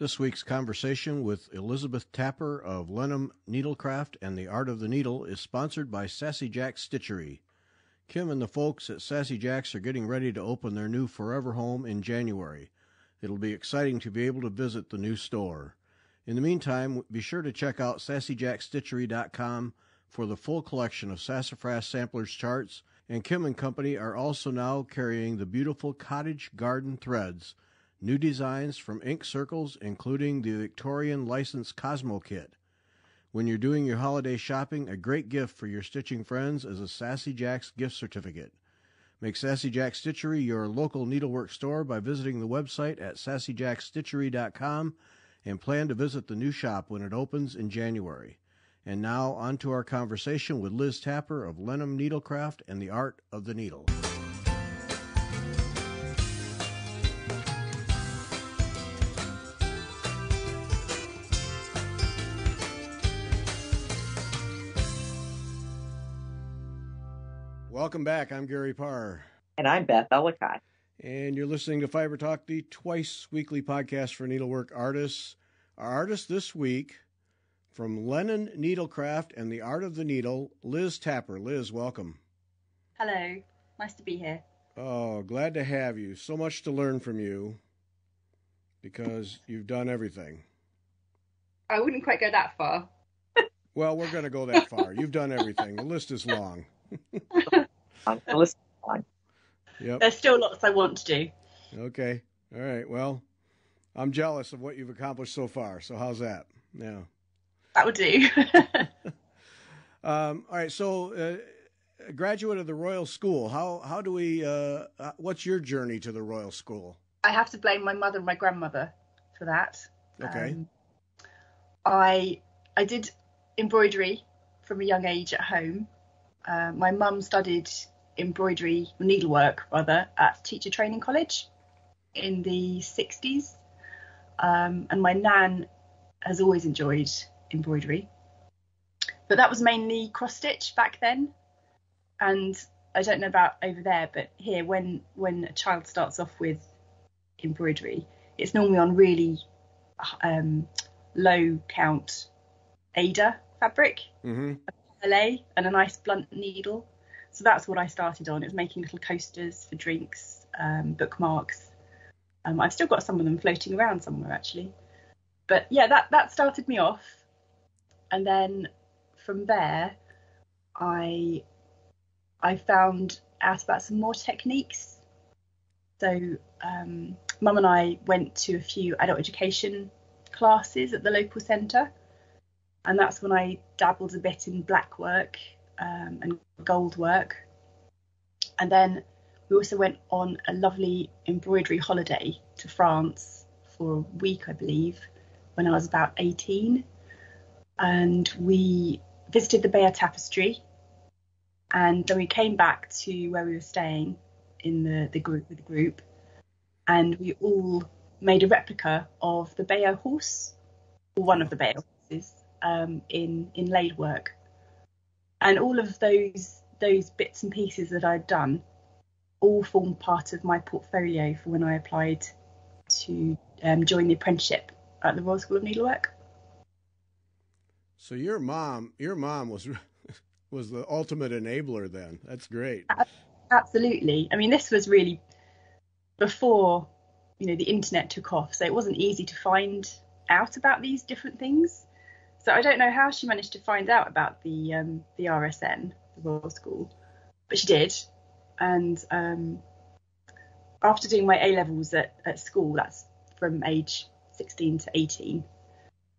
This week's conversation with Elizabeth Tapper of Lenham Needlecraft and the Art of the Needle is sponsored by Sassy Jacks Stitchery. Kim and the folks at Sassy Jacks are getting ready to open their new forever home in January. It'll be exciting to be able to visit the new store. In the meantime, be sure to check out sassyjacksstitchery.com for the full collection of sassafras samplers charts, and Kim and Company are also now carrying the beautiful cottage garden threads, new designs from Ink Circles, including the Victorian licensed Cosmo Kit. When you're doing your holiday shopping, a great gift for your stitching friends is a Sassy Jacks gift certificate. Make Sassy Jacks Stitchery your local needlework store by visiting the website at sassyjacksstitchery.com and plan to visit the new shop when it opens in January. And now, on to our conversation with Liz Tapper of Lenham Needlecraft and the Art of the Needle. Welcome back. I'm Gary Parr. And I'm Beth Ellicott. And you're listening to Fiber Talk, the twice weekly podcast for needlework artists. Our artist this week from Lenham Needlecraft and the Art of the Needle, Liz Tapper. Liz, welcome. Hello. Nice to be here. Oh, glad to have you. So much to learn from you because you've done everything. I wouldn't quite go that far. well, we're going to go that far. You've done everything. The list is long. the list is long. Yep. There's still lots I want to do. Okay. All right. Well, I'm jealous of what you've accomplished so far. So how's that? Yeah. That would do. um, all right. So, uh, a graduate of the Royal School. How how do we? Uh, uh, what's your journey to the Royal School? I have to blame my mother and my grandmother for that. Okay. Um, I I did embroidery from a young age at home. Uh, my mum studied embroidery, needlework rather, at Teacher Training College in the 60s. Um, and my nan has always enjoyed embroidery. But that was mainly cross stitch back then. And I don't know about over there, but here, when when a child starts off with embroidery, it's normally on really um, low count Aida fabric, mm-hmm. a and a nice blunt needle. So that's what I started on. It was making little coasters for drinks, um, bookmarks. Um, I've still got some of them floating around somewhere actually. But yeah, that that started me off, and then from there, I I found out about some more techniques. So um, Mum and I went to a few adult education classes at the local centre, and that's when I dabbled a bit in black work um, and gold work. And then we also went on a lovely embroidery holiday to France for a week, I believe, when I was about 18. And we visited the Bayeux Tapestry. And then we came back to where we were staying in the, the group with the group. And we all made a replica of the Bayeux horse, or one of the Bayeux horses, um, in, in laid work and all of those those bits and pieces that I'd done all formed part of my portfolio for when I applied to um, join the apprenticeship at the Royal School of Needlework. So your mom, your mom was was the ultimate enabler. Then that's great. Absolutely. I mean, this was really before you know the internet took off, so it wasn't easy to find out about these different things. So I don't know how she managed to find out about the um, the RSN, the Royal School, but she did. And um, after doing my A levels at, at school, that's from age 16 to 18,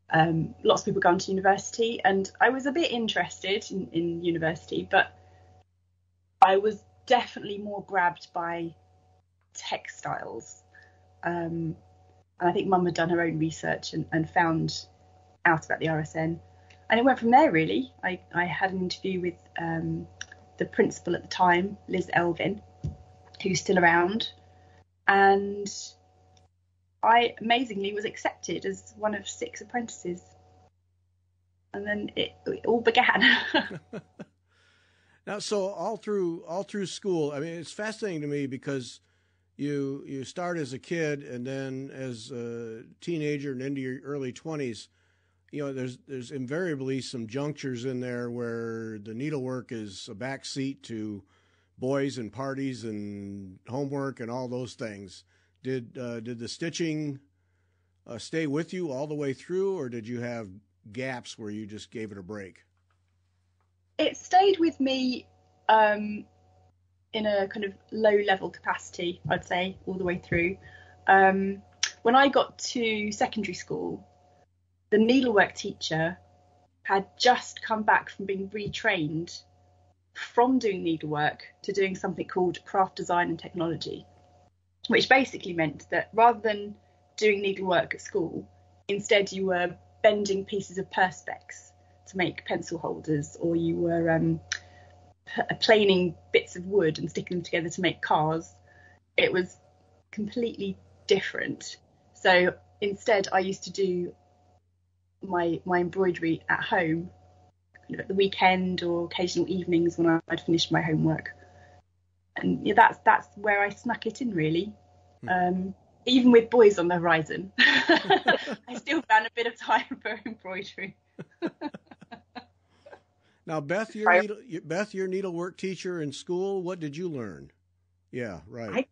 um, lots of people go on to university, and I was a bit interested in, in university, but I was definitely more grabbed by textiles. Um, and I think Mum had done her own research and, and found out about the RSN. And it went from there, really. I, I had an interview with um, the principal at the time, Liz Elvin, who's still around. And I amazingly was accepted as one of six apprentices. And then it, it all began. now, so all through all through school, I mean, it's fascinating to me because you you start as a kid, and then as a teenager and into your early twenties, you know, there's there's invariably some junctures in there where the needlework is a backseat to boys and parties and homework and all those things. Did uh, did the stitching uh, stay with you all the way through, or did you have gaps where you just gave it a break? It stayed with me um, in a kind of low level capacity, I'd say, all the way through. Um, when I got to secondary school, the needlework teacher had just come back from being retrained from doing needlework to doing something called craft design and technology, which basically meant that rather than doing needlework at school, instead you were bending pieces of perspex to make pencil holders, or you were um, planing bits of wood and sticking them together to make cars. It was completely different. So instead, I used to do my my embroidery at home you know, at the weekend or occasional evenings when I'd finished my homework. And yeah, that's that's where I snuck it in really. Hmm. Um, even with boys on the horizon, I still found a bit of time for embroidery. now, Beth, your needle, Beth, your needlework teacher in school. What did you learn? Yeah, right.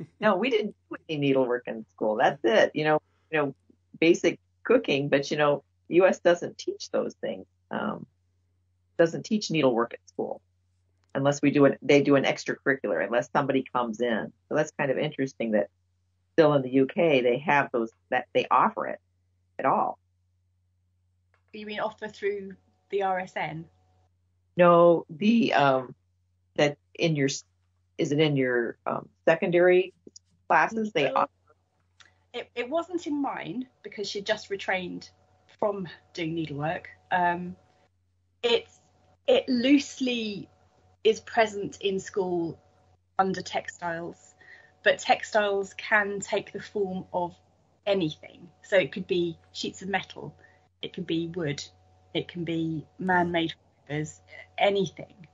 I, no, we didn't do any needlework in school. That's it. You know, you know, basic cooking, but you know, U.S. doesn't teach those things. Um, doesn't teach needlework at school unless we do it. They do an extracurricular unless somebody comes in. So that's kind of interesting that still in the UK they have those that they offer it at all. You mean offer through the RSN? No, the um that in your is it in your um, secondary classes they offer? It, it wasn't in mine because she just retrained from doing needlework. Um, it's it loosely is present in school under textiles, but textiles can take the form of anything. So it could be sheets of metal, it could be wood, it can be man-made fibers, anything.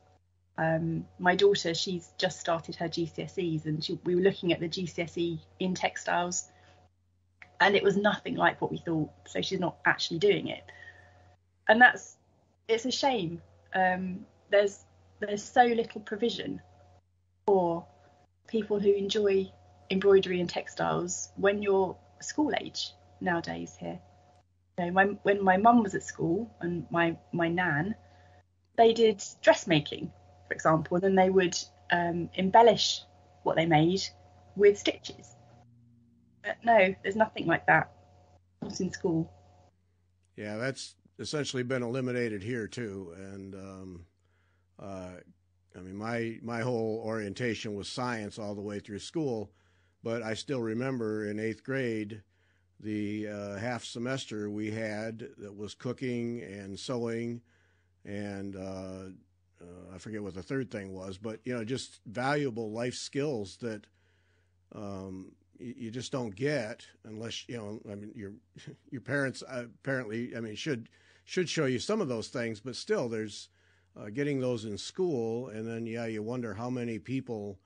Um, my daughter, she's just started her GCSEs, and she, we were looking at the GCSE in textiles, and it was nothing like what we thought. So she's not actually doing it, and that's it's a shame um, there's there's so little provision for people who enjoy embroidery and textiles when you're school age nowadays here. You know, my, when my mum was at school and my my nan, they did dressmaking, for example, and then they would um, embellish what they made with stitches. But no, there's nothing like that. Not in school. Yeah, that's essentially been eliminated here too. And um, uh, I mean, my my whole orientation was science all the way through school, but I still remember in eighth grade the uh, half semester we had that was cooking and sewing and uh, uh, I forget what the third thing was, but you know, just valuable life skills that um, you, just don't get unless you know. I mean, your your parents uh, apparently, I mean, should should show you some of those things, but still, there's uh, getting those in school, and then yeah, you wonder how many people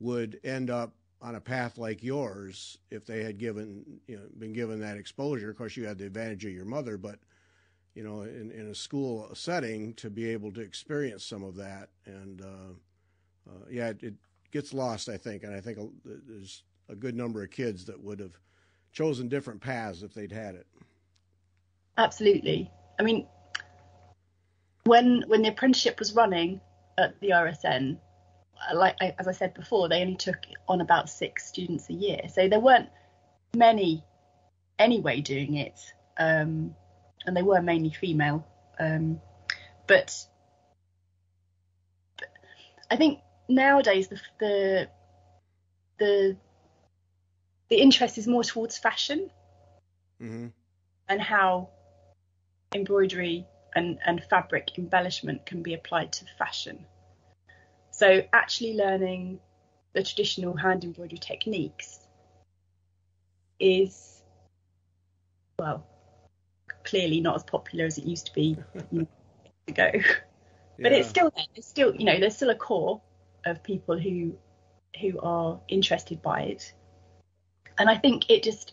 would end up on a path like yours if they had given you know been given that exposure. Of course, you had the advantage of your mother, but you know, in, in a school setting, to be able to experience some of that, and uh, uh, yeah, it, it, gets lost, I think, and I think there's a good number of kids that would have chosen different paths if they'd had it. Absolutely, I mean, when when the apprenticeship was running at the RSN, like as I said before, they only took on about six students a year, so there weren't many anyway doing it, um, and they were mainly female. Um, but, but, I think nowadays the, the the the interest is more towards fashion mm-hmm. and how embroidery and, and fabric embellishment can be applied to fashion. So actually learning the traditional hand embroidery techniques is well clearly not as popular as it used to be ago. But yeah. it's still there. There's still you know there's still a core of people who who are interested by it. And I think it just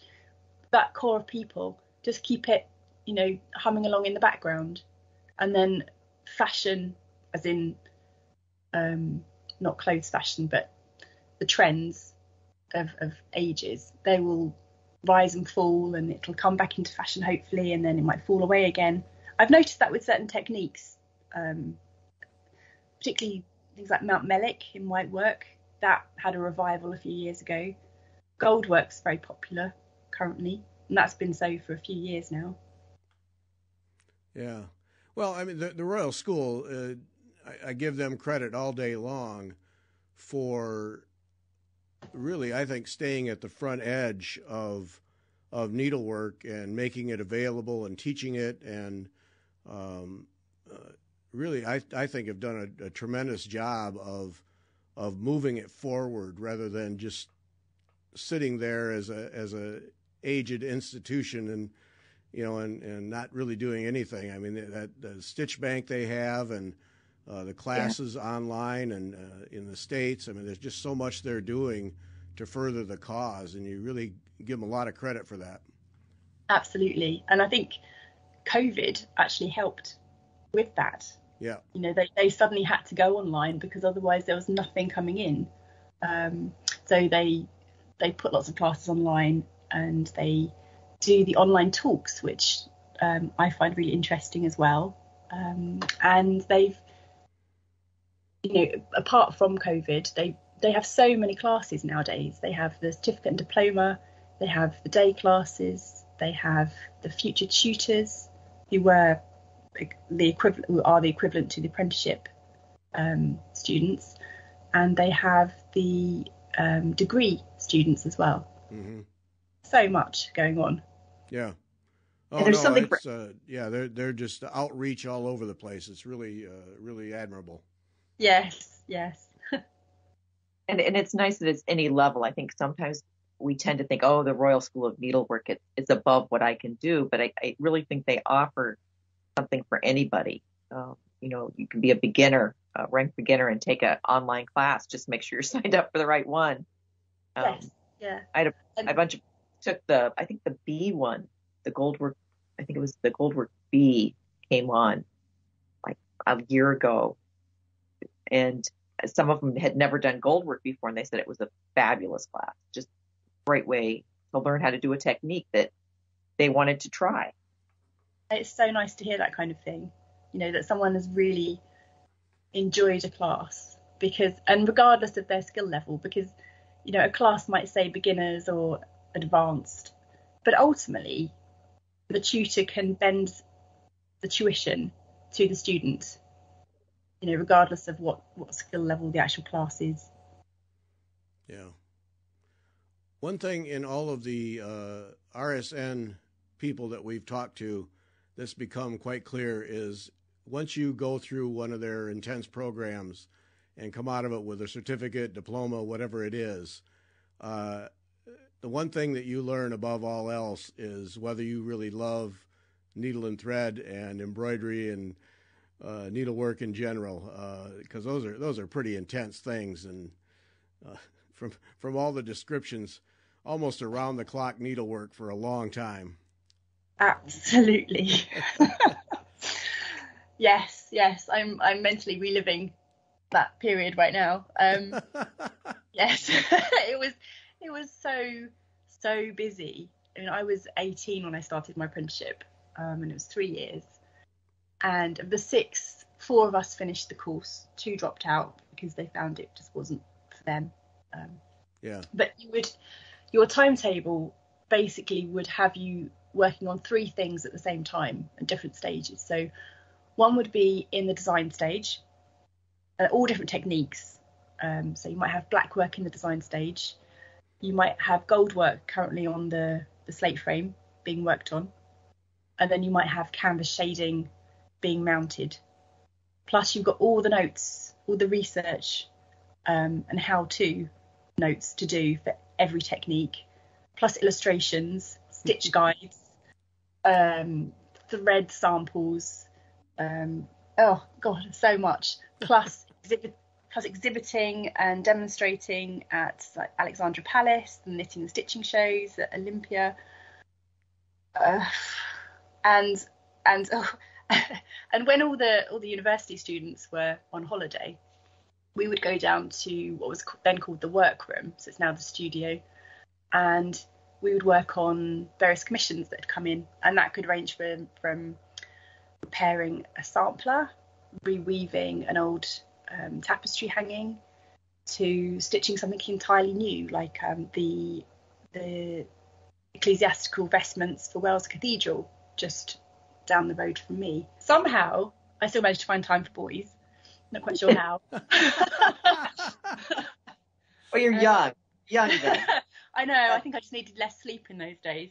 that core of people just keep it, you know, humming along in the background, and then fashion, as in um, not clothes fashion, but the trends of, of ages, they will rise and fall, and it'll come back into fashion hopefully, and then it might fall away again. I've noticed that with certain techniques, um, particularly things like Mountmellick in white work, that had a revival a few years ago. Gold work's very popular currently, and that's been so for a few years now. Yeah. Well, I mean, the, the Royal School, uh, I, I, give them credit all day long for really, I think, staying at the front edge of of needlework and making it available and teaching it, and um, uh, really, I I think have done a, a tremendous job of of moving it forward rather than just sitting there as a as a aged institution and you know and and not really doing anything. I mean that the Stitch Bank they have and uh, the classes yeah. online and uh, in the states. I mean there's just so much they're doing to further the cause, and you really give them a lot of credit for that. Absolutely, and I think COVID actually helped with that. Yeah. You know, they, they suddenly had to go online because otherwise there was nothing coming in. Um, so they they put lots of classes online and they do the online talks, which um, I find really interesting as well. Um, and they've, you know, apart from COVID, they they have so many classes nowadays. They have the certificate and diploma, they have the day classes, they have the future tutors who were the equivalent, who are the equivalent to the apprenticeship um, students, and they have the um, degree students as well. Mm-hmm. So much going on. Yeah. Oh and there's no, something. For... Uh, yeah, they're they're just outreach all over the place. It's really uh, really admirable. Yes. Yes. and and it's nice that it's any level. I think sometimes we tend to think, oh, the Royal School of Needlework it, it's above what I can do, but I, I really think they offer something for anybody. Um, you know, you can be a beginner, a ranked beginner, and take an online class. Just make sure you're signed up for the right one. Um, yes. Yeah. I had a, a bunch of took the I think the B one, the Goldwork. I think it was the Goldwork B came on like a year ago, and some of them had never done Goldwork before, and they said it was a fabulous class, just a great way to learn how to do a technique that they wanted to try. It's so nice to hear that kind of thing, you know, that someone has really enjoyed a class because, and regardless of their skill level, because you know, a class might say beginners or advanced, but ultimately the tutor can bend the tuition to the student, you know, regardless of what, what skill level the actual class is. Yeah. One thing in all of the uh, RSN people that we've talked to that's become quite clear is once you go through one of their intense programs and come out of it with a certificate, diploma, whatever it is, uh, the one thing that you learn above all else is whether you really love needle and thread and embroidery and uh, needlework in general, because uh, those are those are pretty intense things. And uh, from from all the descriptions, almost around the clock needlework for a long time. Absolutely. yes, yes. I'm I'm mentally reliving that period right now. Um, yes, it was it was so so busy. I mean, I was 18 when I started my apprenticeship, um, and it was three years. And of the six, four of us finished the course. Two dropped out because they found it just wasn't for them. Um, yeah. But you would, your timetable basically would have you working on three things at the same time at different stages. So one would be in the design stage, uh, all different techniques. Um, so you might have black work in the design stage, you might have gold work currently on the, the slate frame being worked on, and then you might have canvas shading being mounted. Plus, you've got all the notes, all the research um, and how to notes to do for every technique, plus illustrations, stitch guides, um, thread samples. Um, oh, God, so much. Plus, exhibit, plus exhibiting and demonstrating at like, Alexandra Palace, the knitting and stitching shows at Olympia, uh, and and oh, and when all the all the university students were on holiday, we would go down to what was then called the workroom, so it's now the studio, and we would work on various commissions that had come in, and that could range from from repairing a sampler, reweaving an old um, tapestry hanging, to stitching something entirely new, like um, the the ecclesiastical vestments for Wells Cathedral, just down the road from me. Somehow, I still managed to find time for boys. Not quite sure how. well, you're young, young then. I know. I think I just needed less sleep in those days.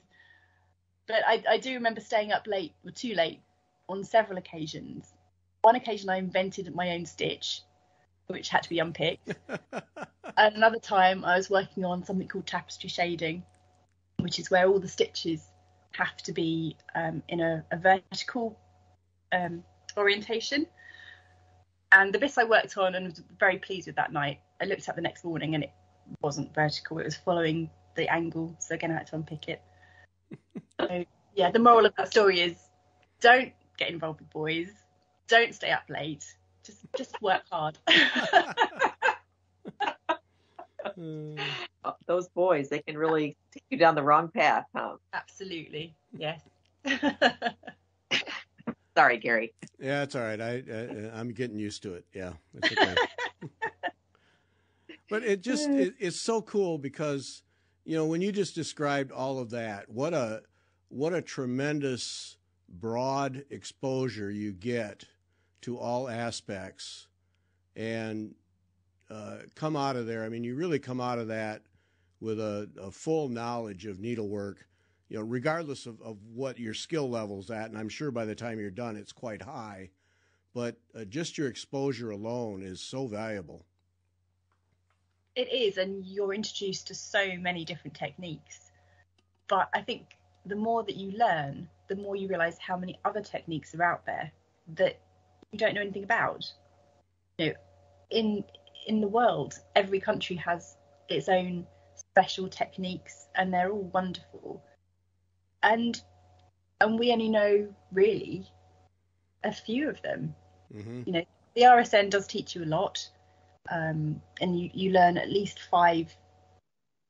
But I, I do remember staying up late, or too late, on several occasions. One occasion, I invented my own stitch, which had to be unpicked. and another time, I was working on something called tapestry shading, which is where all the stitches have to be um, in a, a vertical um, orientation. And the bits I worked on and was very pleased with that night, I looked up the next morning and it wasn't vertical. It was following the angle. So again, I had to unpick it. so yeah, the moral of that story is don't get involved with boys. Don't stay up late. Just just work hard. Oh, those boys, they can really take you down the wrong path, huh? Absolutely. Yes. Sorry, Gary. Yeah, it's all right. I, I am getting used to it. Yeah, it's okay. but it just it, it's so cool because you know when you just described all of that, what a what a tremendous broad exposure you get to all aspects, and uh, come out of there. I mean, you really come out of that with a, a full knowledge of needlework you know, regardless of, of what your skill level's at, and I'm sure by the time you're done, it's quite high, but uh, just your exposure alone is so valuable. It is, and you're introduced to so many different techniques. But I think the more that you learn, the more you realize how many other techniques are out there that you don't know anything about. You know, in in the world, every country has its own special techniques, and they're all wonderful and and we only know really a few of them. Mm-hmm. You know, the RSN does teach you a lot, um, and you, you learn at least five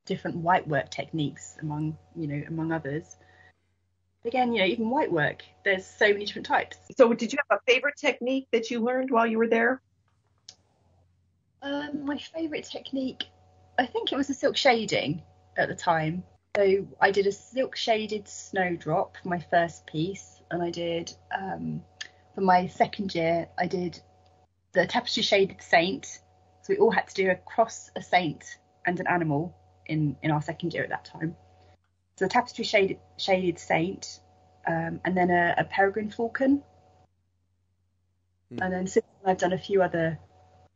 different white work techniques among you know among others. Again, you know, even white work, there's so many different types. So, did you have a favorite technique that you learned while you were there? Um, my favorite technique, I think it was the silk shading at the time. So I did a silk shaded snowdrop for my first piece, and I did um, for my second year I did the tapestry shaded saint. So we all had to do a cross, a saint, and an animal in in our second year at that time. So the tapestry shaded shaded saint, um, and then a, a peregrine falcon, mm. and then since I've done a few other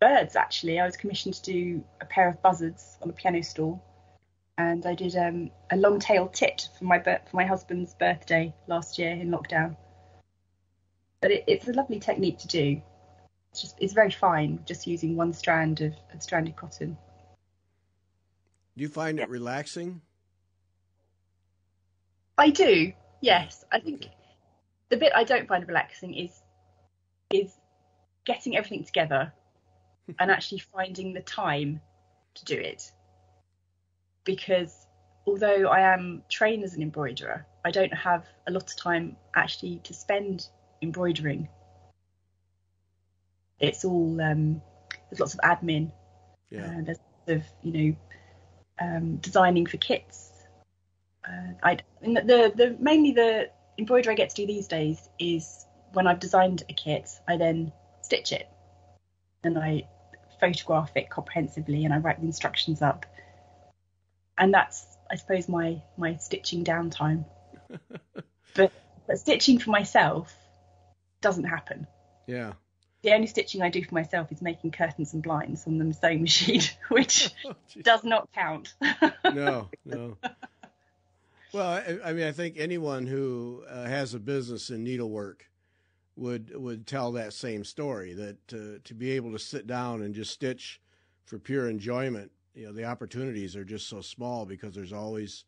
birds actually. I was commissioned to do a pair of buzzards on a piano stool and I did um, a long tail tit for my for my husband's birthday last year in lockdown. But it, it's a lovely technique to do. It's just it's very fine, just using one strand of, of stranded cotton. Do you find it relaxing? I do. Yes, I think the bit I don't find relaxing is is getting everything together and actually finding the time to do it because although I am trained as an embroiderer, I don't have a lot of time actually to spend embroidering. It's all um, there's lots of admin. Yeah. Uh, there's lots of you know um, designing for kits. Uh, I the the mainly the embroidery I get to do these days is when I've designed a kit, I then stitch it and I photograph it comprehensively and I write the instructions up and that's I suppose my my stitching downtime. but but stitching for myself doesn't happen. Yeah. The only stitching I do for myself is making curtains and blinds on the sewing machine, which oh, does not count. no, no. Well, I, I, mean, I think anyone who uh, has a business in needlework would would tell that same story that uh, to be able to sit down and just stitch for pure enjoyment you know the opportunities are just so small because there's always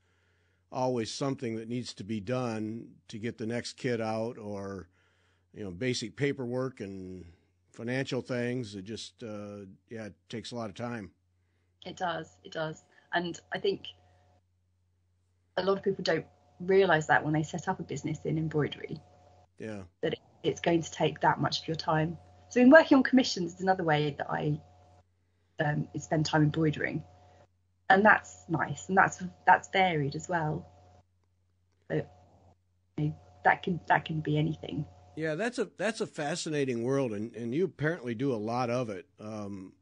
always something that needs to be done to get the next kid out or you know basic paperwork and financial things. It just uh, yeah it takes a lot of time. It does. It does. And i think a lot of people don't realize that when they set up a business in embroidery yeah that it's going to take that much of your time so in working on commissions is another way that i um, spend time embroidering, and that's nice and that's that's varied as well. But you know, that can that can be anything. Yeah, that's a that's a fascinating world, and, and you apparently do a lot of it. Um,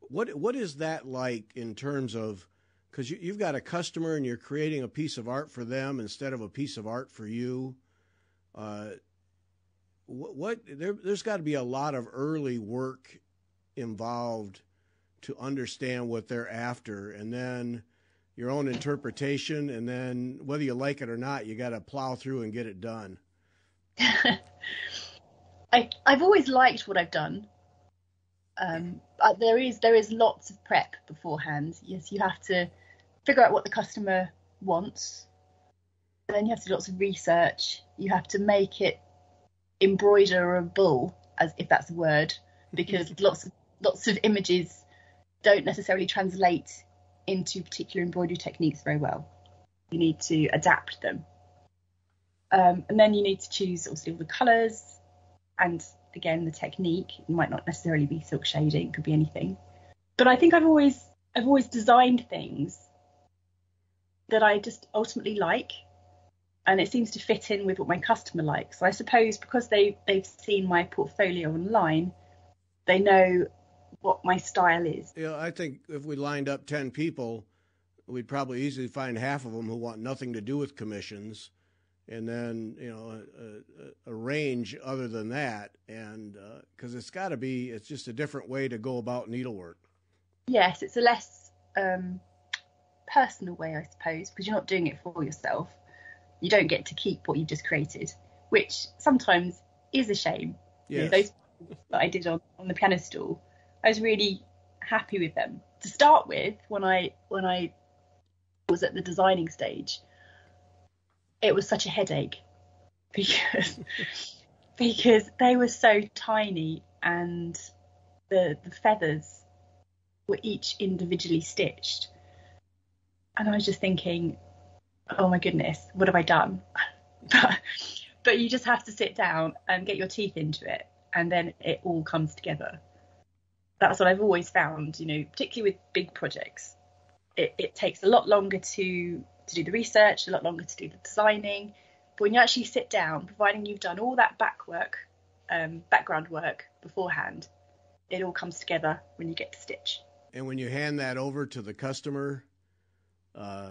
what what is that like in terms of because you, you've got a customer and you're creating a piece of art for them instead of a piece of art for you? Uh, what, what there, there's got to be a lot of early work involved to understand what they're after and then your own interpretation and then whether you like it or not you got to plow through and get it done I, I've always liked what I've done. Um, there is there is lots of prep beforehand. Yes, you have to figure out what the customer wants. Then you have to do lots of research. You have to make it embroiderable, as if that's a word, because lots of lots of images don't necessarily translate into particular embroidery techniques very well. You need to adapt them. Um, and then you need to choose obviously all the colours and again the technique. It might not necessarily be silk shading, it could be anything. But I think I've always I've always designed things that I just ultimately like and it seems to fit in with what my customer likes. So I suppose because they they've seen my portfolio online, they know what my style is. Yeah, I think if we lined up 10 people, we'd probably easily find half of them who want nothing to do with commissions and then you know a, a, a range other than that and because uh, it's got to be it's just a different way to go about needlework yes it's a less um, personal way i suppose because you're not doing it for yourself you don't get to keep what you've just created which sometimes is a shame yes. You know, those that i did on, on the piano stool I was really happy with them. To start with, when I when I was at the designing stage, it was such a headache because because they were so tiny and the the feathers were each individually stitched. And I was just thinking, oh my goodness, what have I done? but, you just have to sit down and get your teeth into it, and then it all comes together that's what I've always found, you know, particularly with big projects. It, it takes a lot longer to to do the research, a lot longer to do the designing. But when you actually sit down, providing you've done all that back work, um, background work beforehand, it all comes together when you get to stitch. And when you hand that over to the customer, uh,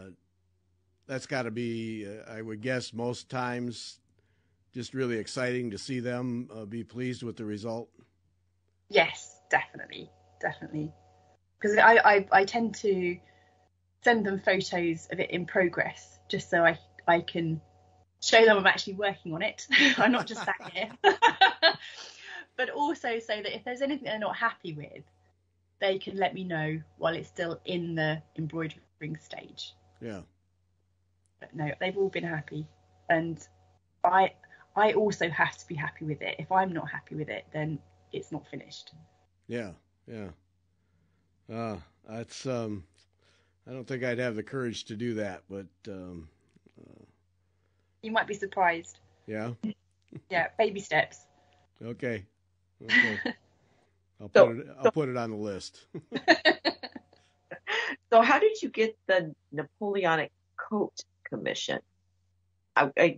that's got to be, uh, I would guess, most times just really exciting to see them uh, be pleased with the result. Yes, definitely, definitely. Because I, I, I tend to send them photos of it in progress, just so I, I can show them I'm actually working on it. I'm not just sat here. but also so that if there's anything they're not happy with, they can let me know while it's still in the embroidering stage. Yeah. But no, they've all been happy, and I I also have to be happy with it. If I'm not happy with it, then it's not finished. Yeah, yeah. Uh, that's um, I don't think I'd have the courage to do that, but um, uh, you might be surprised. Yeah. yeah, baby steps. Okay. Okay. I'll so, put it. I'll so, put it on the list. so, how did you get the Napoleonic coat commission? I, I,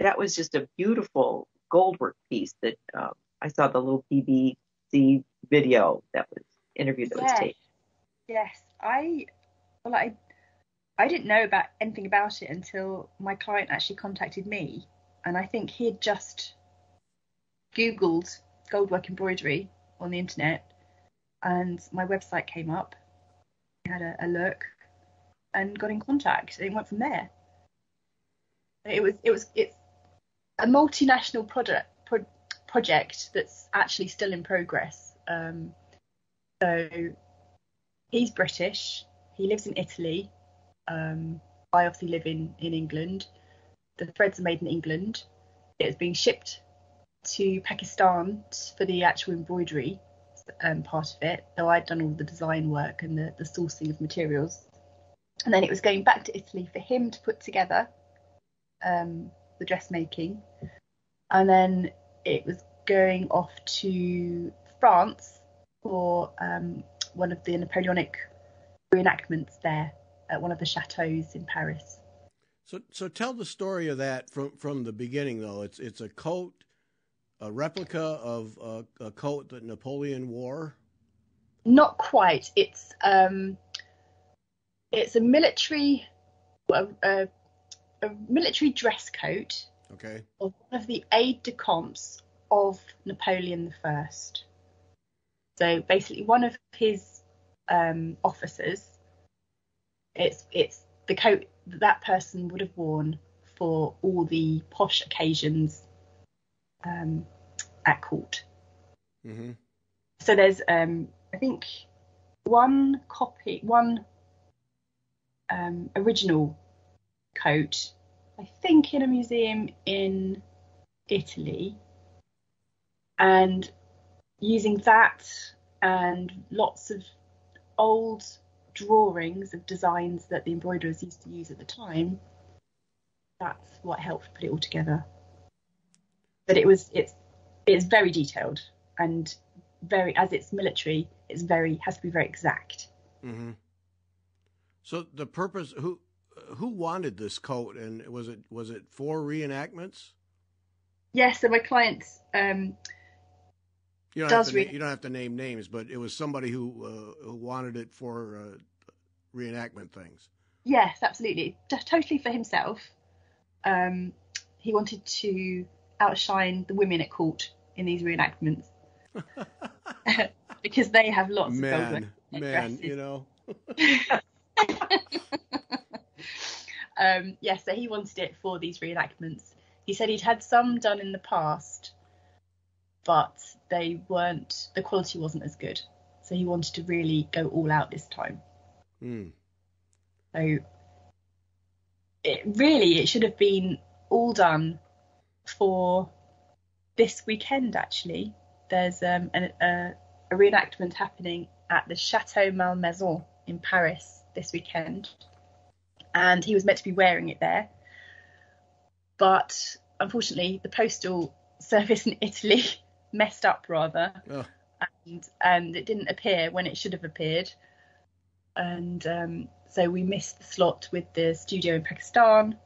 that was just a beautiful goldwork piece that um, I saw the little PB the video that was interview that yes. was taped. Yes, I well, I I didn't know about anything about it until my client actually contacted me, and I think he had just googled goldwork embroidery on the internet, and my website came up. He had a, a look and got in contact, and it went from there. It was it was it's a multinational product, pro- project that's actually still in progress. Um, so he's British. He lives in Italy. Um, I obviously live in, in England. The threads are made in England. It's being shipped to Pakistan for the actual embroidery um, part of it, though I'd done all the design work and the, the sourcing of materials. And then it was going back to Italy for him to put together um, the dressmaking. And then it was going off to France for um, one of the Napoleonic reenactments there at one of the chateaus in Paris. So, so tell the story of that from from the beginning, though. It's it's a coat, a replica of a, a coat that Napoleon wore. Not quite. It's um, it's a military, a, a, a military dress coat Okay. of one of the aide de camps of Napoleon I. So basically, one of his um, officers. It's it's the coat that that person would have worn for all the posh occasions um, at court. Mm-hmm. So there's um, I think one copy, one um, original coat, I think in a museum in Italy, and using that and lots of old drawings of designs that the embroiderers used to use at the time. That's what helped put it all together. But it was it's it's very detailed and very as it's military, it's very has to be very exact. Mm-hmm. So the purpose who who wanted this coat and was it was it for reenactments? Yes, so my client um, You don't Does have to, re- you don't have to name names, but it was somebody who uh, who wanted it for uh, reenactment things. Yes, absolutely. T- totally for himself. Um, he wanted to outshine the women at court in these reenactments because they have lots of gold man, man, you know. um, yes, so he wanted it for these reenactments. He said he'd had some done in the past, but they weren't. The quality wasn't as good. So he wanted to really go all out this time. Mm. So it really it should have been all done for this weekend. Actually, there's um, an, a, a reenactment happening at the Chateau Malmaison in Paris this weekend, and he was meant to be wearing it there, but unfortunately the postal service in Italy messed up rather, Oh. and and it didn't appear when it should have appeared. And um, so we missed the slot with the studio in Pakistan,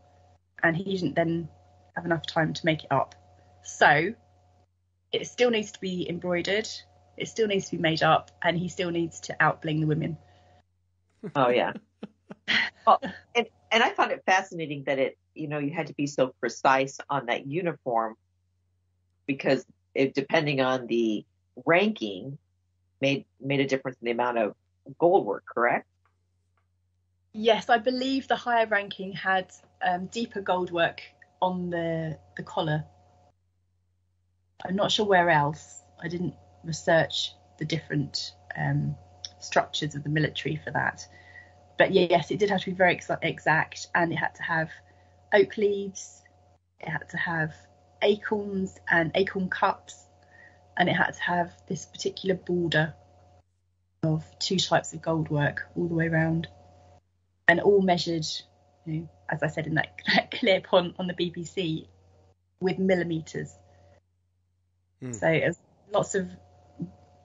and he didn't then have enough time to make it up. So it still needs to be embroidered, it still needs to be made up, and he still needs to outbling the women. Oh yeah. well, and and I found it fascinating that it, you know, you had to be so precise on that uniform because it, depending on the ranking, made made a difference in the amount of gold work. Correct? Yes, I believe the higher ranking had um, deeper gold work on the the collar. I'm not sure where else. I didn't research the different um, structures of the military for that. But yes, it did have to be very exa- exact, and it had to have oak leaves. It had to have acorns and acorn cups, and it had to have this particular border of two types of gold work all the way around and all measured, you know, as I said in that, that clip on, on the BBC, with millimeters. Hmm. So it was lots of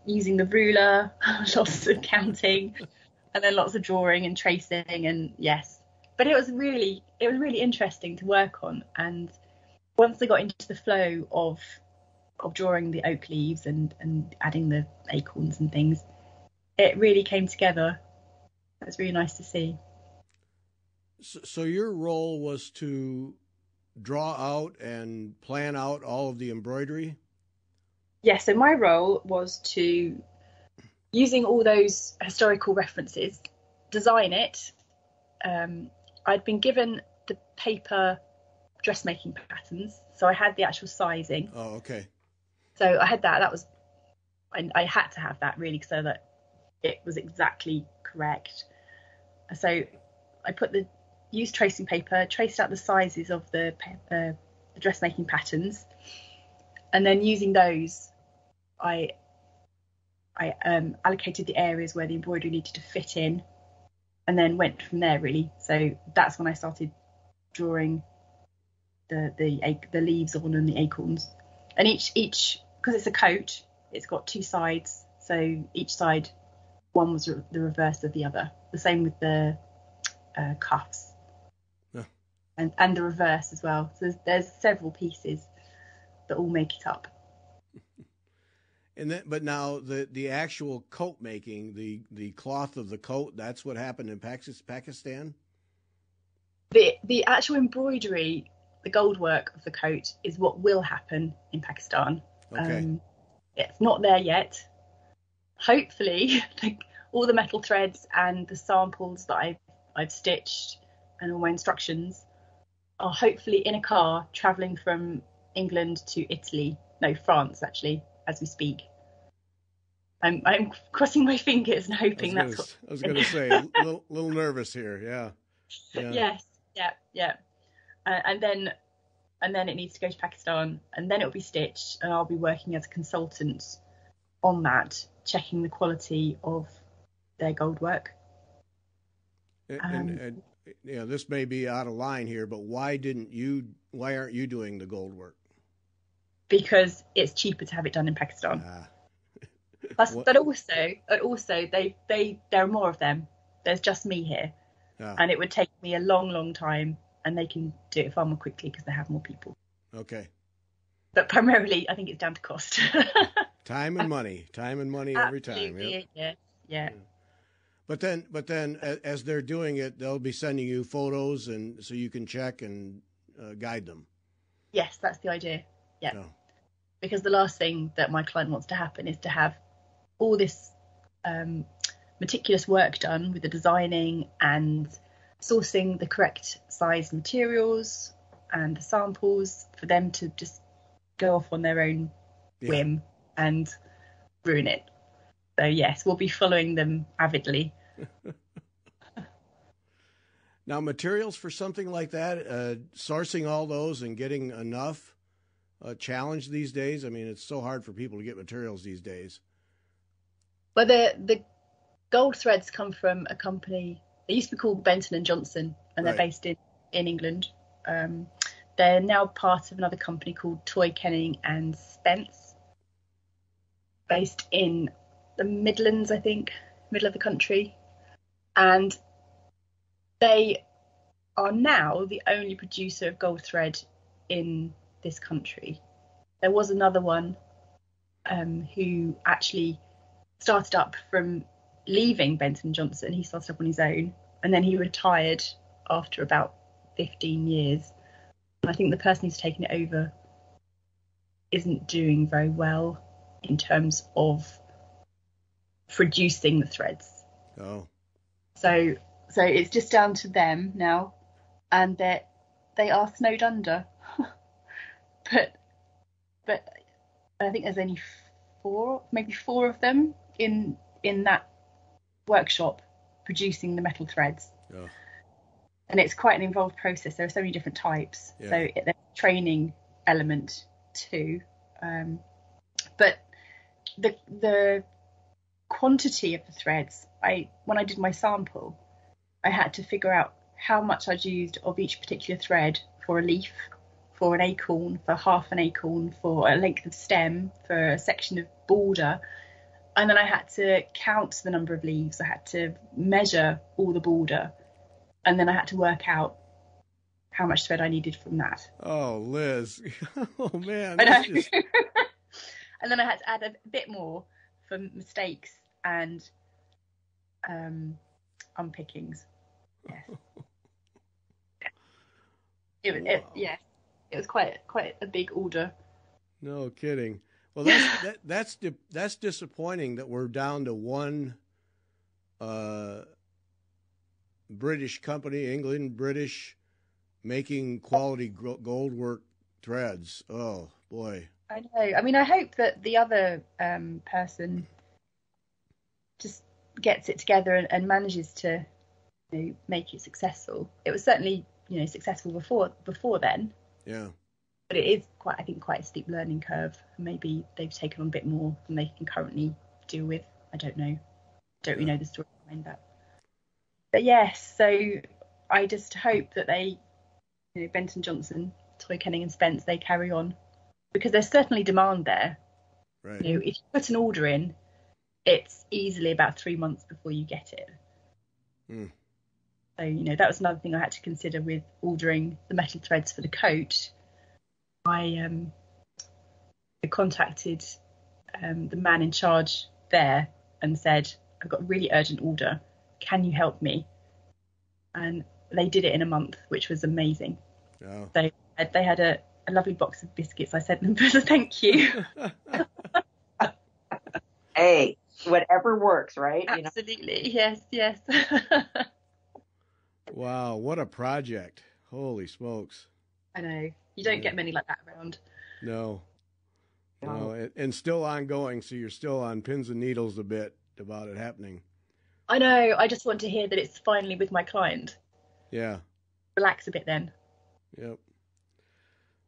using the ruler, lots of counting, and then lots of drawing and tracing, and yes. But it was really, it was really interesting to work on. And once I got into the flow of of drawing the oak leaves and and adding the acorns and things, it really came together. It was really nice to see. So, your role was to draw out and plan out all of the embroidery. yeah, so my role was to, using all those historical references, design it. Um, I'd been given the paper dressmaking patterns. So I had the actual sizing. Oh, okay. So I had that. That was I, I had to have that really so that it was exactly correct. So I put the used tracing paper, traced out the sizes of the, uh, the dressmaking patterns, and then using those, I I um, allocated the areas where the embroidery needed to fit in, and then went from there really. So that's when I started drawing the the the leaves on and the acorns, and each each because it's a coat, it's got two sides. So each side, one was re- the reverse of the other. The same with the uh, cuffs. And and the reverse as well. So there's, there's several pieces that all make it up. And then, but now the the actual coat making, the the cloth of the coat, that's what happened in Pakistan. The the actual embroidery, the gold work of the coat is what will happen in Pakistan. Okay. Um, it's not there yet. Hopefully, the, all the metal threads and the samples that I've, I've stitched and all my instructions are hopefully in a car traveling from England to Italy, no, France actually, as we speak. I'm, I'm crossing my fingers and I was hoping gonna. I was going to say a little, little nervous here. Yeah. Yeah. Yes, yeah, yeah. Uh, and then and then it needs to go to Pakistan, and then it'll be stitched, and I'll be working as a consultant on that, checking the quality of their gold work. And, Um, and, and you know, this may be out of line here, but why didn't you? Why aren't you doing the gold work? because it's cheaper to have it done in Pakistan. Ah, Plus, but also, also, they they there are more of them. There's just me here, ah, and it would take me a long, long time, and they can do it far more quickly because they have more people. okay. But primarily, I think it's down to cost. Time and money. Time and money every time. Absolutely, Yep. yeah, yeah. But then, but then, as they're doing it, they'll be sending you photos, and so you can check and uh, guide them. Yes, that's the idea. Yeah. No. Because the last thing that my client wants to happen is to have all this um, meticulous work done with the designing and sourcing the correct size materials and the samples for them to just go off on their own Yeah. whim and ruin it. So yes, we'll be following them avidly. Now, materials for something like that, uh, sourcing all those and getting enough, a challenge these days. I mean, it's so hard for people to get materials these days. But the the gold threads come from a company. They used to be called Benton and Johnson, and they're based in in England. Um, they're now part of another company called Toye Kenning and Spence, based in the Midlands, I think, middle of the country, and they are now the only producer of gold thread in this country. There was another one um, who actually started up from leaving Benton Johnson. He started up on his own, and then he retired after about 15 years. I think the person who's taken it over isn't doing very well in terms of producing the threads. Oh, So, so it's just down to them now, and they they are snowed under. but, but I think there's only four, maybe four of them in in that workshop producing the metal threads. oh, And it's quite an involved process. There are so many different types. So Yeah. it, there's a training element too. Um, but the the quantity of the threads, I when I did my sample, I had to figure out how much I'd used of each particular thread for a leaf, for an acorn, for half an acorn, for a length of stem, for a section of border. And then I had to count the number of leaves. I had to measure all the border. And then I had to work out how much thread I needed from that. oh, Liz. oh man, just and then I had to add a bit more for mistakes and um, unpickings. Yes. It was, it, Wow. yeah, it was quite quite a big order. no kidding. Well, that's that, that's di- that's disappointing that we're down to one uh, British company, England British making quality gold work threads. Oh boy. I know. I mean, I hope that the other um, person just gets it together and, and manages to you know, make it successful. It was certainly you know successful before before then. Yeah. But it is quite, I think, quite a steep learning curve. Maybe they've taken on a bit more than they can currently deal with. I don't know. Don't really know the story behind that. But yes, so I just hope that they, you know, Benton Johnson, Toye Kenning and Spence, they carry on because there's certainly demand there. Right. You know, if you put an order in, it's easily about three months before you get it. Mm. So you know that was another thing I had to consider with ordering the metal threads for the coat. I um, contacted um, the man in charge there and said, I've got a really urgent order. Can you help me? And they did it in a month, which was amazing. Oh. They they had a, a lovely box of biscuits. I sent them as a thank you. hey, whatever works, right? Absolutely, you know? yes, yes. wow, what a project! Holy smokes! I know you don't yeah. get many like that around. No, no, and still ongoing. So you're still on pins and needles a bit about it happening. I know. I just want to hear that it's finally with my client. Yeah. Relax a bit then. Yep.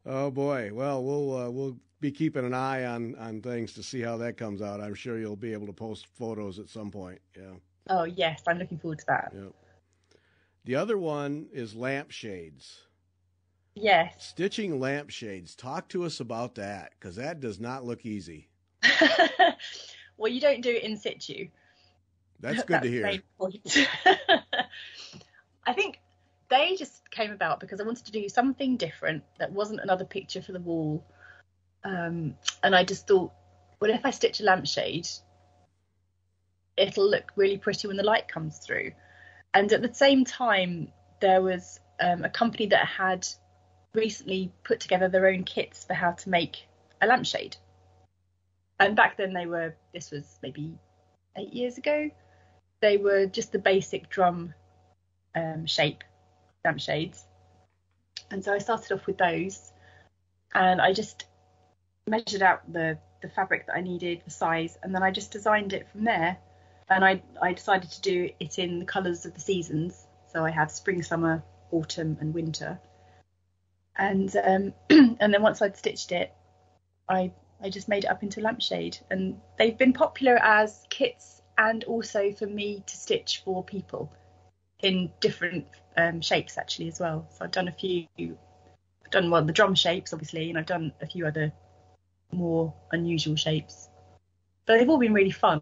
Oh boy. Well, we'll uh, we'll be keeping an eye on on things to see how that comes out. I'm sure you'll be able to post photos at some point. Yeah. Oh yes, I'm looking forward to that. Yep. The other one is lampshades. Yes. Stitching lampshades. Talk to us about that because that does not look easy. well, you don't do it in situ. That's good That's to hear. I think they just came about because I wanted to do something different that wasn't another picture for the wall. Um, and I just thought, well, if I stitch a lampshade, it'll look really pretty when the light comes through. And at the same time, there was um, a company that had recently put together their own kits for how to make a lampshade. And back then, they were, this was maybe eight years ago, they were just the basic drum um, shape lampshades. And so I started off with those and I just measured out the, the fabric that I needed, the size, and then I just designed it from there. And I, I decided to do it in the colours of the seasons. So I had spring, summer, autumn, and winter and um, and then once I'd stitched it, I I just made it up into lampshade, and they've been popular as kits and also for me to stitch for people in different um, shapes actually as well. So I've done a few, I've done well the drum shapes obviously, and I've done a few other more unusual shapes. But they've all been really fun.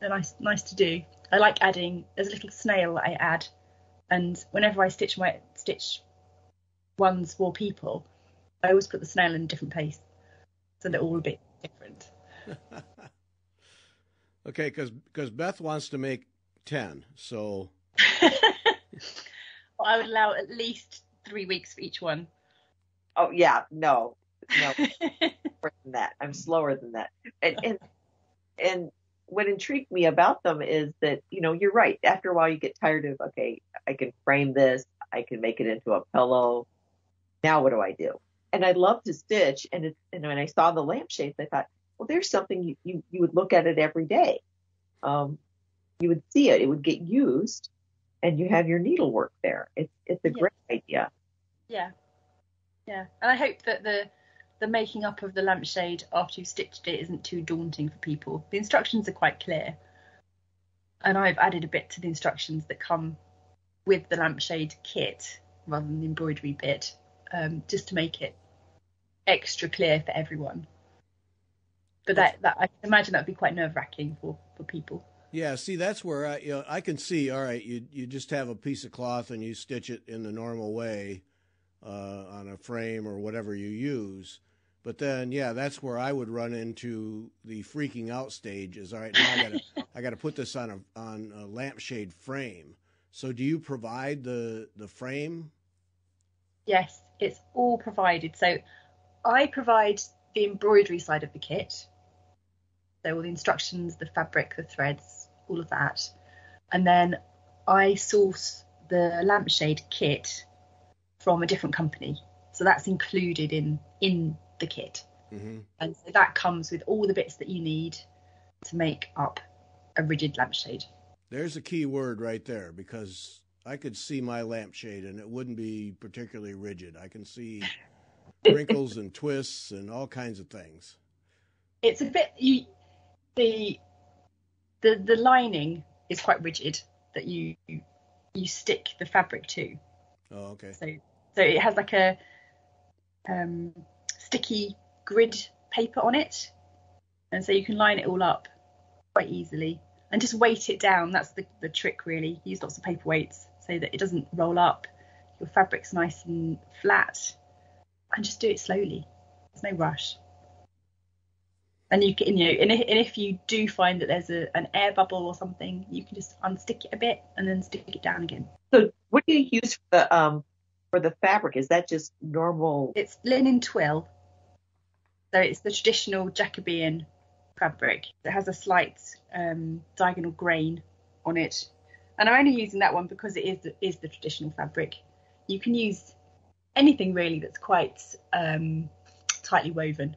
They're nice nice to do. I like adding. There's a little snail I add, and whenever I stitch my stitch ones for people, I always put the snail in a different place, so they're all a bit different. okay, because because Beth wants to make ten, so. well, I would allow at least three weeks for each one. Oh yeah, no, no, more than that. I'm slower than that, and and and what intrigued me about them is that you know you're right. After a while, you get tired of okay, I can frame this, I can make it into a pillow, now what do I do? And I love to stitch. And, it, and when I saw the lampshades, I thought, well, there's something you, you, you would look at it every day. Um, you would see it. It would get used and you have your needlework there. It's, it's a yeah. great idea. Yeah. Yeah. And I hope that the, the making up of the lampshade after you've stitched it isn't too daunting for people. The instructions are quite clear. And I've added a bit to the instructions that come with the lampshade kit rather than the embroidery bit um, just to make it extra clear for everyone. But that, that I imagine that would be quite nerve wracking for, for people. Yeah, see, that's where I, you know, I can see. All right, you you just have a piece of cloth and you stitch it in the normal way uh, on a frame or whatever you use. But then, yeah, that's where I would run into the freaking out stage. Is all right. Now I gotta I gotta put this on a on a lampshade frame. So, do you provide the the frame? Yes, it's all provided. So I provide the embroidery side of the kit. So all the instructions, the fabric, the threads, all of that. And then I source the lampshade kit from a different company. So that's included in in the kit. hmm And so that comes with all the bits that you need to make up a rigid lampshade. There's a key word right there because I could see my lampshade and it wouldn't be particularly rigid. I can see wrinkles and twists and all kinds of things. It's a bit you the the the lining is quite rigid that you you stick the fabric to. Oh, okay. So so it has like a um, sticky grid paper on it, and so you can line it all up quite easily and just weight it down. That's the the trick really. Use lots of paper weights so that it doesn't roll up. Your fabric's nice and flat, and just do it slowly. There's no rush. And you can, you know, and if, and if you do find that there's a, an air bubble or something, you can just unstick it a bit and then stick it down again. So what do you use for the um for the fabric? Is that just normal? It's linen twill. So it's the traditional Jacobean fabric. It has a slight um, diagonal grain on it. And I'm only using that one because it is the, is the traditional fabric. You can use anything really that's quite um, tightly woven.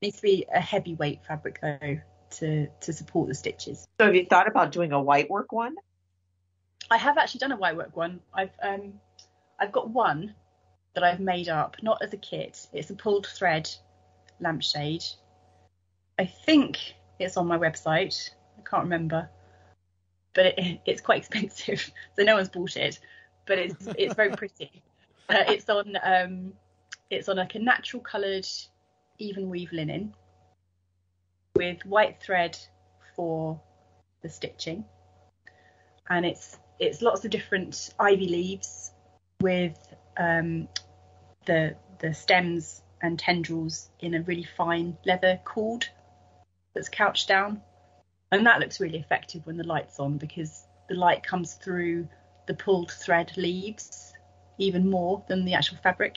It needs to be a heavyweight fabric though to, to support the stitches. So have you thought about doing a white work one? I have actually done a white work one. I've um, I've got one that I've made up, not as a kit. It's a pulled thread lampshade. I think it's on my website. I can't remember, but it, it's quite expensive, so no one's bought it. But it's it's very pretty. Uh, it's on um, it's on like a natural coloured even weave linen with white thread for the stitching, and it's it's lots of different ivy leaves with um, the the stems and tendrils in a really fine leather cord that's couched down, and that looks really effective when the light's on because the light comes through the pulled thread leaves even more than the actual fabric.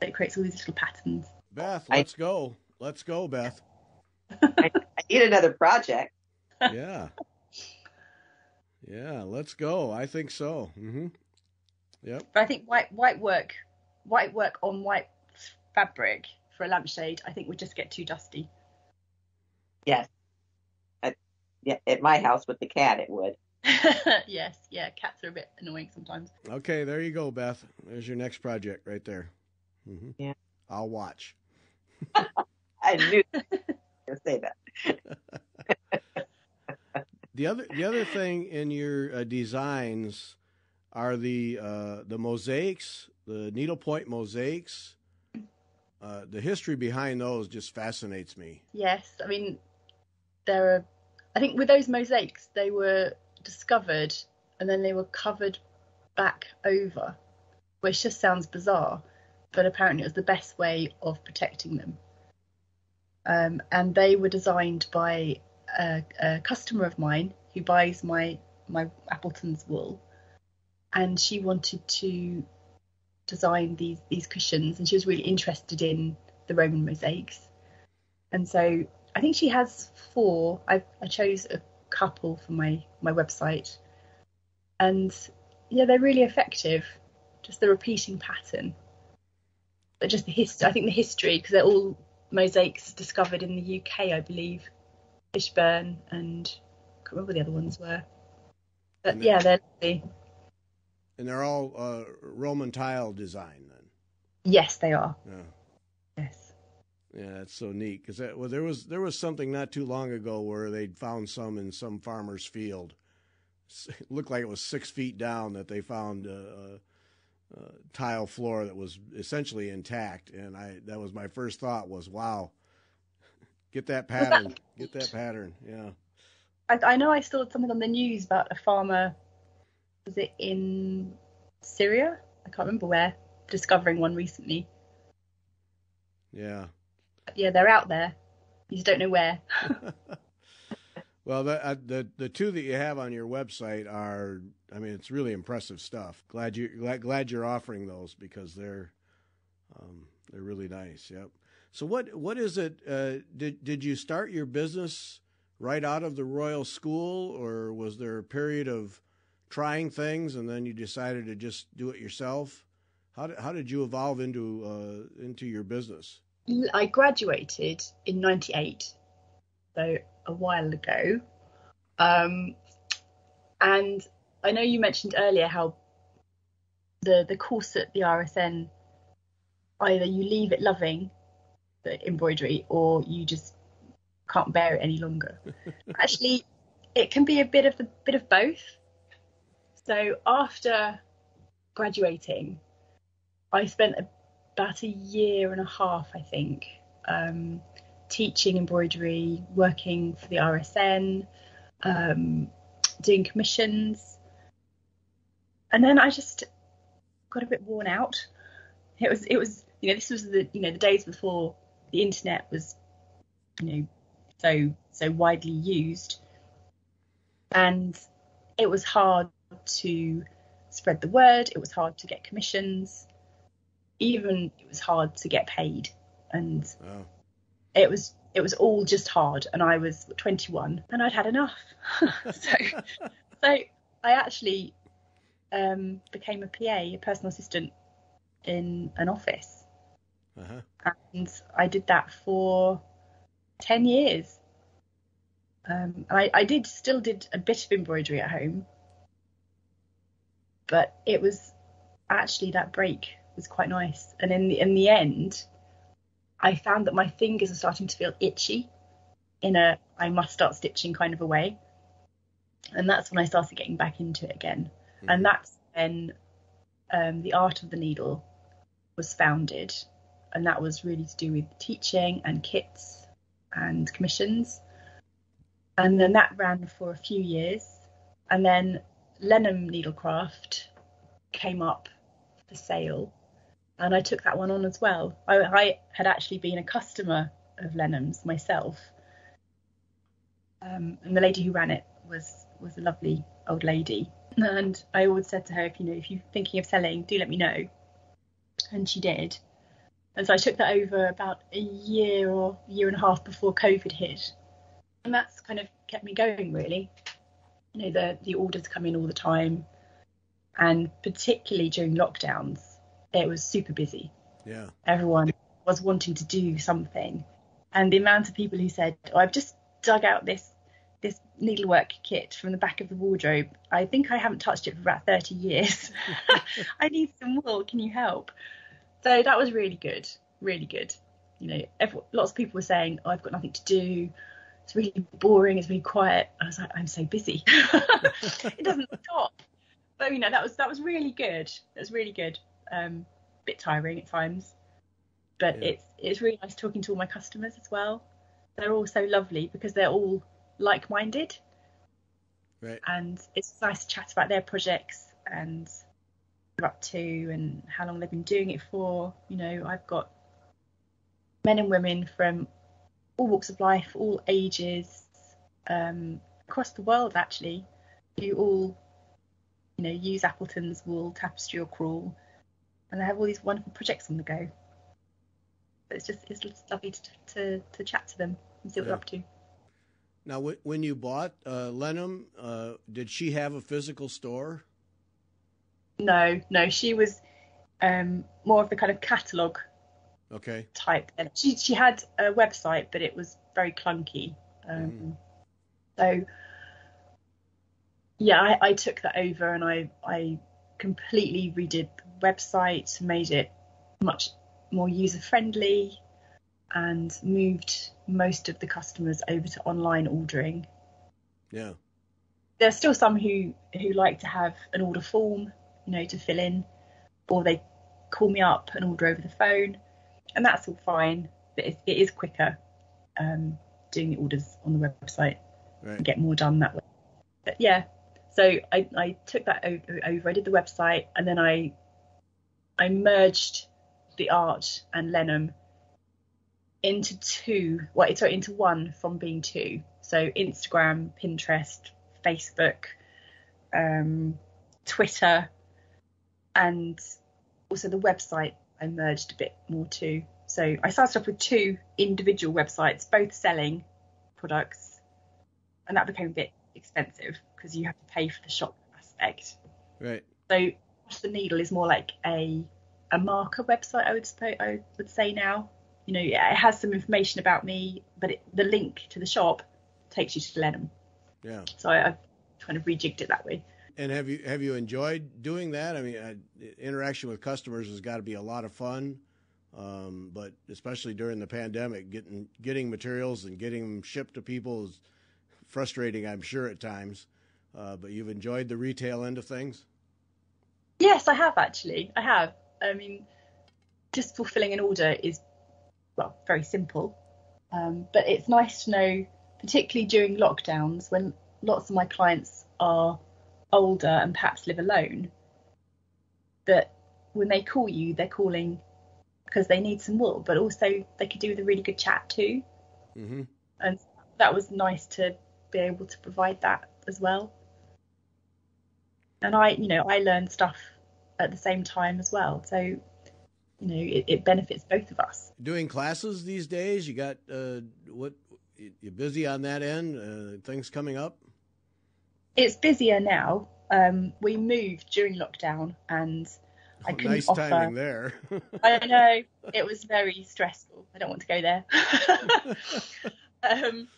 It creates all these little patterns. Beth, let's go. Let's go, Beth. I need another project. Yeah. Yeah, let's go. I think so. hmm Yep. But I think white white work, white work on white fabric for a lampshade, I think would just get too dusty. Yes. At, yeah, at my house with the cat, it would. yes, yeah, cats are a bit annoying sometimes. Okay, there you go, Beth. There's your next project right there. hmm Yeah. I'll watch. I knew you were going to say that. The other the other thing in your uh, designs are the uh, the mosaics, the needlepoint mosaics. Uh, the history behind those just fascinates me. Yes, I mean, there are. I think with those mosaics, they were discovered and then they were covered back over, which just sounds bizarre, but apparently it was the best way of protecting them. Um, and they were designed by a, a customer of mine who buys my my Appleton's wool, and she wanted to design these these cushions, and she was really interested in the Roman mosaics. And so I think she has four. I, I chose a couple for my my website, and yeah, they're really effective. Just the repeating pattern, but just the history. I think the history because they're all mosaics discovered in the UK, I believe, Fishbourne and I can't remember what the other ones were. But yeah, they're lovely. And they're all uh, Roman tile design then. Yes, they are. Yeah. Yes. Yeah, that's so neat because that well, there was there was something not too long ago where they'd found some in some farmer's field. It looked like it was six feet down that they found a, a, a tile floor that was essentially intact, and I that was my first thought was, wow, get that that pattern, get that pattern, yeah. I, I know I saw something on the news about a farmer. Was it in Syria? I can't remember where. Discovering one recently. Yeah. Yeah, they're out there. You just don't know where. well, the, uh, the the two that you have on your website are, I mean, it's really impressive stuff. Glad you glad, glad you're offering those because they're um, they're really nice. Yep. So what what is it? Uh, did did you start your business right out of the Royal School, or was there a period of trying things and then you decided to just do it yourself? How did, how did you evolve into uh, into your business? I graduated in '98, so a while ago. Um, and I know you mentioned earlier how the the course at the RSN either you leave it loving the embroidery or you just can't bear it any longer. Actually, it can be a bit of a bit of both. So after graduating, I spent about a year and a half, I think, um, teaching embroidery, working for the RSN, um, doing commissions, and then I just got a bit worn out. It was it was you know this was the you know the days before the internet was you know so so widely used, and it was hard to spread the word. It was hard to get commissions. Even it was hard to get paid, and Wow. it was it was all just hard. And I was 21, and I'd had enough. so so I actually um, became a PA, a personal assistant in an office, Uh-huh. and I did that for 10 years. Um, and I, I did still did a bit of embroidery at home, but it was actually that break was quite nice. And in the in the end, I found that my fingers are starting to feel itchy in a I must start stitching kind of a way. And that's when I started getting back into it again. Mhm. And that's when um, the art of the needle was founded. And that was really to do with teaching and kits and commissions. And then that ran for a few years. And then Lenham Needlecraft came up for sale. And I took that one on as well. I, I had actually been a customer of Lenham's myself. Um, and the lady who ran it was was a lovely old lady. And I always said to her, if you know, if you're thinking of selling, do let me know. And she did. And so I took that over about a year or year and a half before COVID hit. And that's kind of kept me going really. You know, the the orders come in all the time. And particularly during lockdowns, it was super busy. Yeah. everyone was wanting to do something. And the amount of people who said oh, i've just dug out this this needlework kit from the back of the wardrobe. I think i haven't touched it for about 30 years. I need some wool. Can you help? So that was really good. Really good. You know every, lots of people were saying oh, i've got nothing to do it's really boring it's really quiet. I was like i'm so busy. It doesn't stop. But you know that was that was really good. It was really good. Um bit tiring at times. But Yeah. it's it's really nice talking to all my customers as well. They're all so lovely because they're all like-minded. Right. and it's nice to chat about their projects and up to and how long they've been doing it for. You know i've got men and women from all walks of life all ages um, across the world actually who all you know use appleton's wool tapestry or crewel and they have all these wonderful projects on the go But it's just it's just lovely to, to, to chat to them and see what Yeah. they're up to Now, when you bought uh, Lenham, uh, did she have a physical store? no no she was um, more of the kind of catalogue Okay. type. And she she had a website, but it was very clunky. Um, Mhm. So yeah, I, I took that over and I I completely redid the website, made it much more user friendly, and moved most of the customers over to online ordering. Yeah. There's still some who who like to have an order form, you know, to fill in, or they call me up and order over the phone, and that's all fine. But it, it is quicker um, doing the orders on the website Right. and get more done that way. But yeah, so I, I took that over. I did the website, and then I I merged the art and Lenham into two. Well, sorry, into one from being two. So Instagram, Pinterest, Facebook, um, Twitter, and also the website. I merged a bit more too. So I started off with two individual websites, both selling products, and that became a bit expensive because you have to pay for the shop aspect. Right. So the needle is more like a a marker website. I would say I would say now. You know, it has some information about me, but it, the link to the shop takes you to Lenham. Yeah. So I, I've kind of rejigged it that way. And have you have you enjoyed doing that? I mean, uh, interaction with customers has got to be a lot of fun, um, but especially during the pandemic, getting getting materials and getting them shipped to people is frustrating, I'm sure at times. Uh, but you've enjoyed the retail end of things. Yes, I have actually. I have. I mean, just fulfilling an order is well very simple, um, but it's nice to know, particularly during lockdowns when lots of my clients are older and perhaps live alone, that when they call you, they're calling because they need some wool, but also they could do with a really good chat too. Mm-hmm. And that was nice to be able to provide that as well. And I, you know, I learned stuff at the same time as well. So, you know, it, it benefits both of us. Doing classes these days, you got uh, what? You busy on that end? Uh, things coming up? It's busier now. Um, we moved during lockdown, and I couldn't nice offer. timing there. I know it was very stressful. I don't want to go there. um,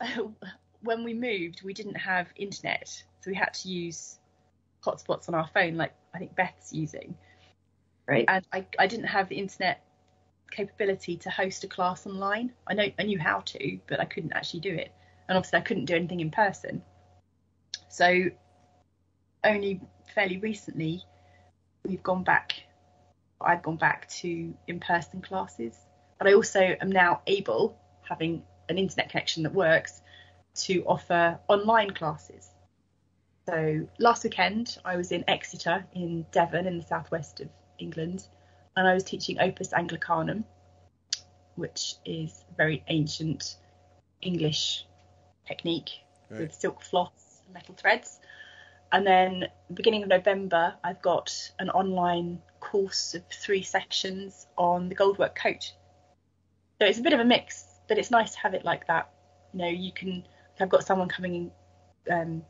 when we moved, we didn't have internet, so we had to use hotspots on our phone, like I think Beth's using. Right. And I, I didn't have the internet capability to host a class online. I know I knew how to, but I couldn't actually do it. And obviously, I couldn't do anything in person. So, only fairly recently, we've gone back. I've gone back to in-person classes, but I also am now able, having an internet connection that works, to offer online classes. So last weekend I was in Exeter in Devon in the southwest of England and I was teaching Opus Anglicanum, which is a very ancient English technique Right. with silk floss metal threads. And then beginning of November I've got an online course of three sessions on the goldwork coat. So it's a bit of a mix, but it's nice to have it like that. You know, you can I've got someone coming um,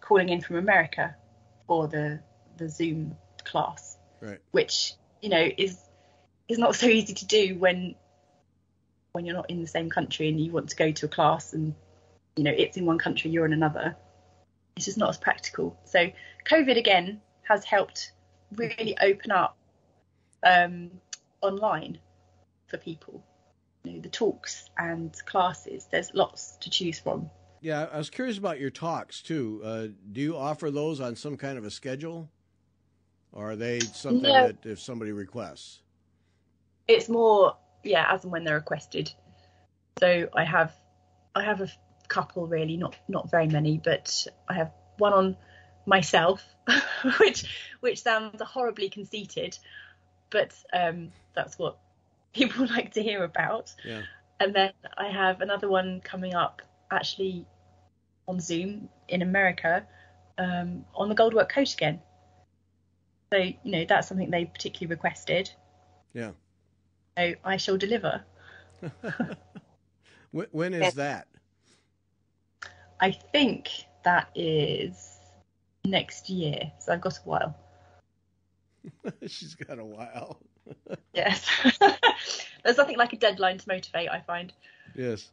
calling in from America for the the Zoom class, right. which you know is is not so easy to do when when you're not in the same country and you want to go to a class and you know it's in one country you're in another. It's just not as practical. So COVID again has helped really open up um, online for people. You know, the talks and classes. There's lots to choose from. Yeah, I was curious about your talks too. Uh, do you offer those on some kind of a schedule, or are they something No. that if somebody requests? it's more yeah as and when they're requested so i have i have a couple really not not very many but i have one on myself which which sounds horribly conceited but um that's what people like to hear about Yeah. and then i have another one coming up actually on zoom in america um on the goldwork coat again so you know that's something they particularly requested Yeah. so I shall deliver. When, when is Yeah. that? I think that is next year, so I've got a while. She's got a while. Yes. There's nothing like a deadline to motivate, I find. Yes.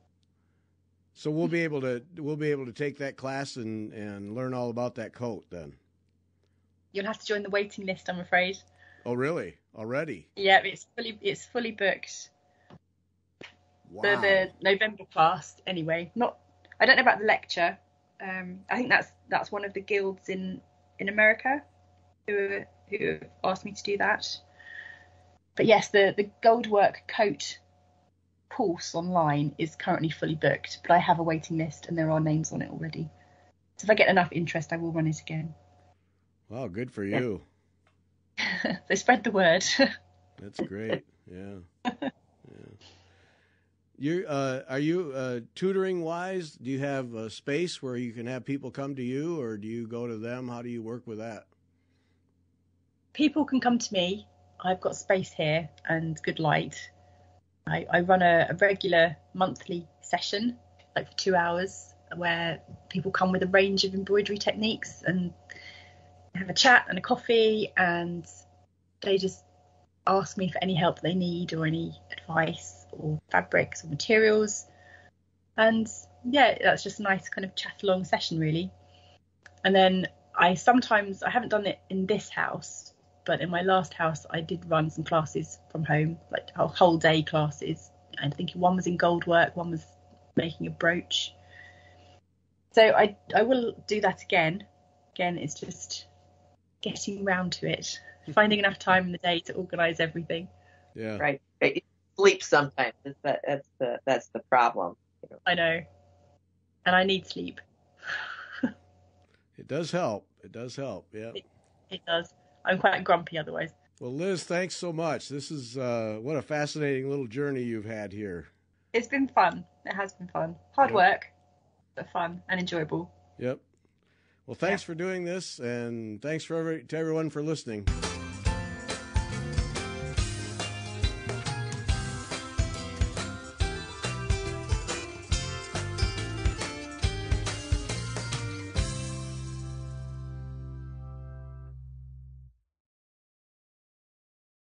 So we'll be able to we'll be able to take that class and and learn all about that coat then. You'll have to join the waiting list, I'm afraid. Oh, really? Already? Yeah, it's fully it's fully booked Wow. for the November class anyway. Not I don't know about the lecture. Um, I think that's that's one of the guilds in in America who who asked me to do that. But yes, the the Goldwork coat course online is currently fully booked, but I have a waiting list and there are names on it already. So if I get enough interest, I will run it again. Wow, good for you. They spread the word. That's great. Yeah. yeah. You uh, are you uh, tutoring wise? Do you have a space where you can have people come to you, or do you go to them? How do you work with that? people can come to me. I've got space here and good light. I, I run a, a regular monthly session, like for two hours, where people come with a range of embroidery techniques and have a chat and a coffee, and they just ask me for any help they need or any advice or fabrics or materials. And yeah, that's just a nice kind of chat along session, really. And then I sometimes, I haven't done it in this house, but in my last house, I did run some classes from home, like whole day classes. I think one was in gold work, one was making a brooch. So I I will do that again. Again, it's just getting round to it, finding enough time in the day to organise everything. Yeah. Right. Sleep sometimes. That's the, that's the that's the problem. I know, and I need sleep. it does help. It does help. Yeah. It, it, does. I'm quite grumpy otherwise. Well, Liz, thanks so much. This is uh, what a fascinating little journey you've had here. It's been fun. It has been fun. Hard yep. work, but fun and enjoyable. Yep. Well, thanks yeah. for doing this, and thanks for every, to everyone for listening.